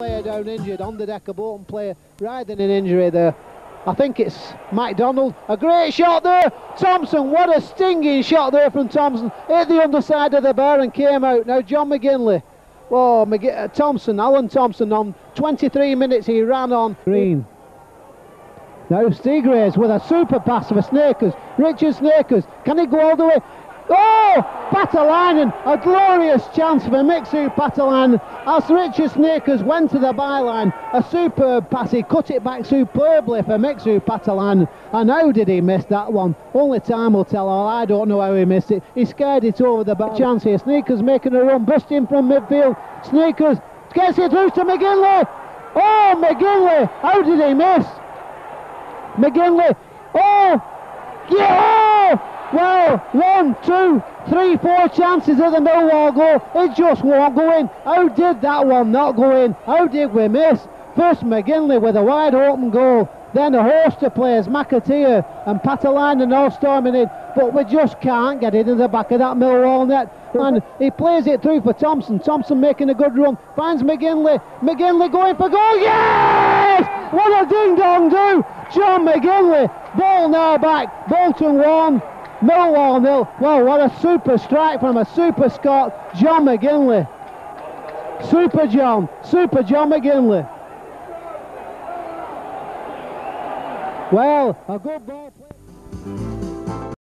player down injured on the deck, a Bolton player riding an injury there. I think it's MacDonald. A great shot there. Thompson, what a stinging shot there from Thompson. Hit the underside of the bar and came out. Now John McGinlay. Oh, McG uh, Thompson, Alan Thompson on 23 minutes he ran on. Green. Now Stigrays with a super pass for Sneekes. Richard Sneekes. Can he go all the way? Oh! Paatelainen, a glorious chance for Mixu Paatelainen as Richard Sneekes went to the byline. A superb pass, he cut it back superbly for Mixu Paatelainen. And how did he miss that one? Only time will tell. Oh, I don't know how he missed it. He scared it over the back. Chance here. Sneekes making a run, busting from midfield. Sneekes gets it through to McGinlay. Oh, McGinlay! How did he miss? McGinlay. Oh! Yeah! Well, one, two, three, four chances at the Millwall goal. It just won't go in. How did that one not go in? How did we miss? First McGinlay with a wide open goal. Then a host of players, McAteer and Paatelainen all storming in. But we just can't get it in the back of that Millwall net. And he plays it through for Thompson. Thompson making a good run. Finds McGinlay. McGinlay going for goal. Yes! What a ding dong do! John McGinlay. Ball now back. Bolton 1. Millwall nil. Well, what a super strike from a super Scot, John McGinlay. Super John, Super John McGinlay. Well, a good ball.